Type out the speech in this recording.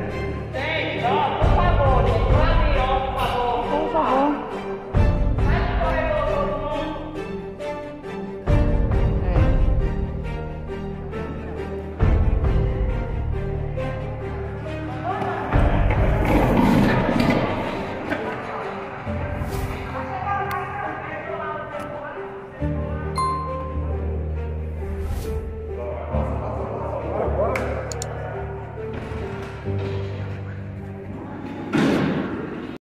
Amen.